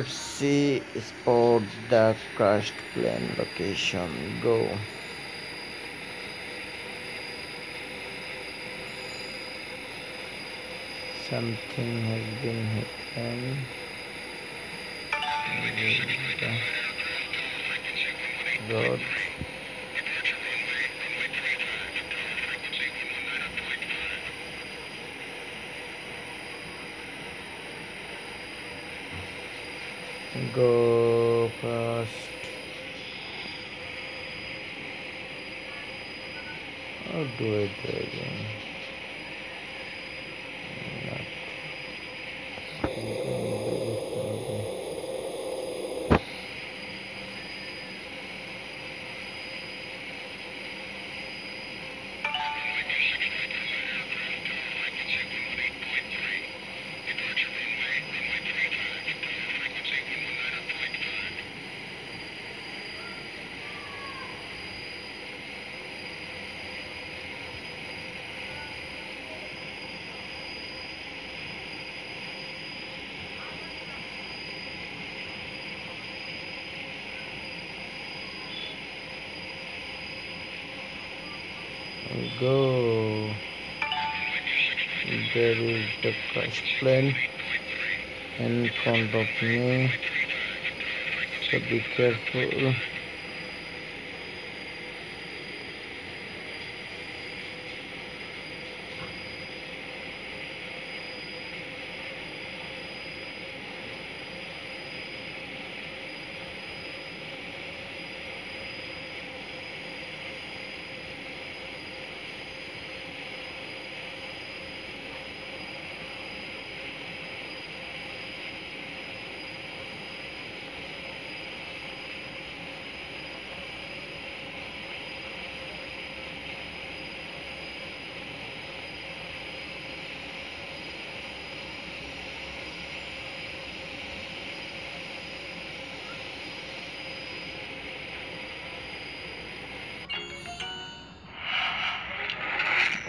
let's see spot the crashed plane location. Go. Something has been happened road go fast how do I do again go. There is the crash plane in front of me. So be careful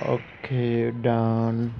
okay done